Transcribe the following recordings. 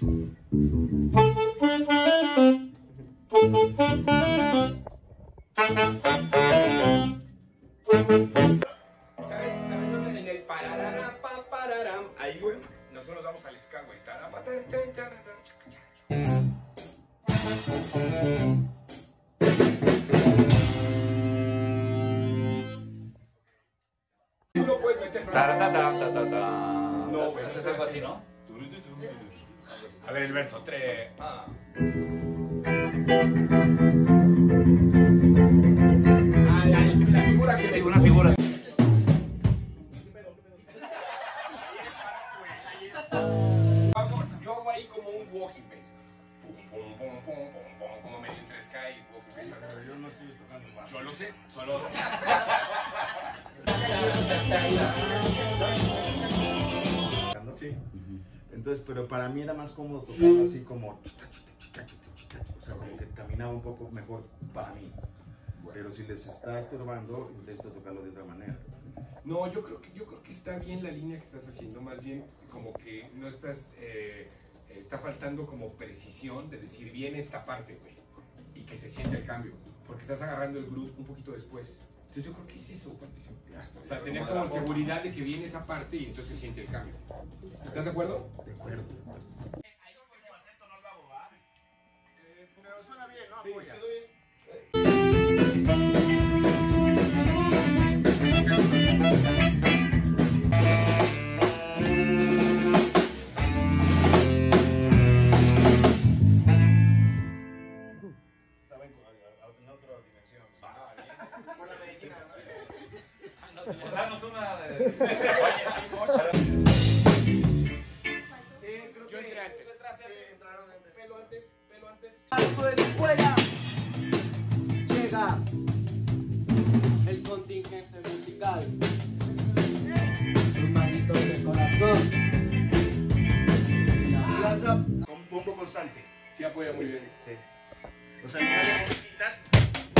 ¿Sabes? ¿Sabes dónde? En el pararara, pa, pararam. Ahí, güey. Nosotros vamos al ska, güey. Tú lo puedes meter. No, güey. Haces algo así, ¿no? A ver el verso. Tres. Ah. Ah, la, la figura que Sí, una figura. Yo hago ahí como un walking bass. Pum, pum, pum, pum, pum, pum, como medio entre ska y walking bass. Pero yo no estoy tocando. Yo lo sé, solo. Entonces, pero para mí era más cómodo tocarlo así como... O sea, como que caminaba un poco mejor para mí. Pero si les está estorbando, intento tocarlo de otra manera. No, yo creo que yo creo que está bien la línea que estás haciendo, más bien como que no estás eh, está faltando como precisión de decir bien esta parte, güey, y que se siente el cambio, porque estás agarrando el groove un poquito después. Entonces yo creo que es eso, Patricio. O sea, tener como seguridad de que viene esa parte y entonces se siente el cambio. ¿Estás de acuerdo? De acuerdo. Pero suena bien, ¿no? Apoya. Estaba danos una de... Yo entré antes. Pelo antes, pelo antes. Algo de la escuela llega el contingente musical. Hermanitos de corazón. La plaza Con bombo constante. Sí apoya muy bien. Sí. O sea, no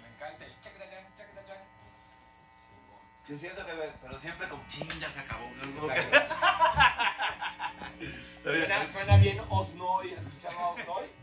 El siento que... Pero siempre con ching, ya se acabó. Exacto. Suena, suena bien Osnoy, ¿has escuchado a Osnoy?